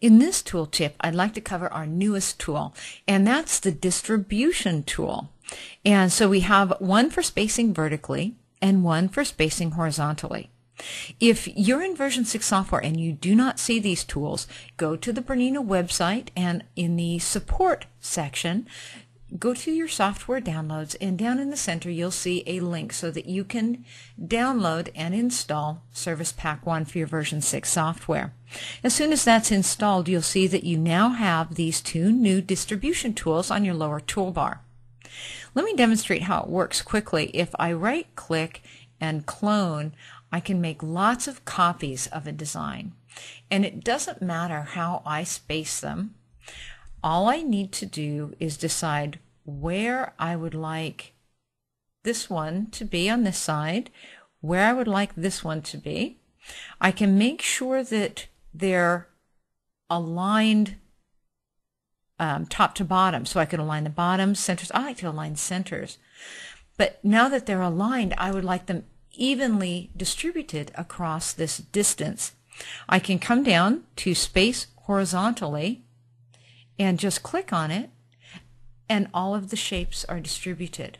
In this tool tip, I'd like to cover our newest tool, and that's the distribution tool. And so we have one for spacing vertically and one for spacing horizontally. If you're in version 6 software and you do not see these tools, go to the Bernina website and in the support section, go to your software downloads and down in the center you'll see a link so that you can download and install Service Pack 1 for your version 6 software. As soon as that's installed you'll see that you now have these two new distribution tools on your lower toolbar. Let me demonstrate how it works quickly. If I right click and clone I can make lots of copies of a design and it doesn't matter how I space them all I need to do is decide where I would like this one to be on this side, where I would like this one to be. I can make sure that they're aligned um, top to bottom. So I can align the bottom, centers. I like to align centers. But now that they're aligned, I would like them evenly distributed across this distance. I can come down to space horizontally and just click on it and all of the shapes are distributed.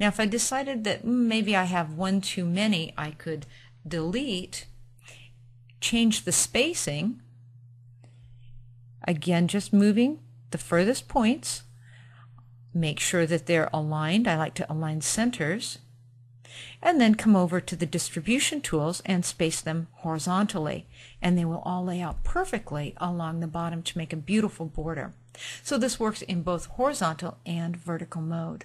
Now if I decided that mm, maybe I have one too many, I could delete, change the spacing, again just moving the furthest points, make sure that they're aligned. I like to align centers and then come over to the distribution tools and space them horizontally and they will all lay out perfectly along the bottom to make a beautiful border. So this works in both horizontal and vertical mode.